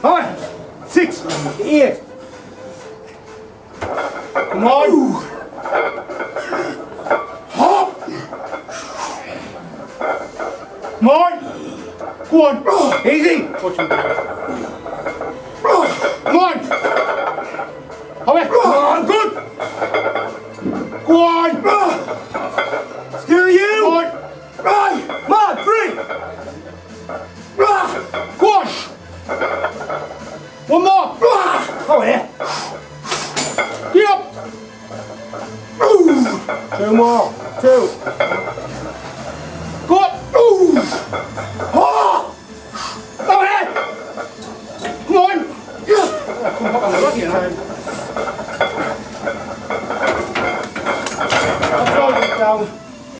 Five, six, eight. Come on. Hop. Come on. Go on. Easy. Push him down. Come on. Come on. Good. Go on. one more. Over here. Get up. Ooh. Two more. Two. Go up. Ooh. Oh. Over here. Come on. Yeah. Come on. Down.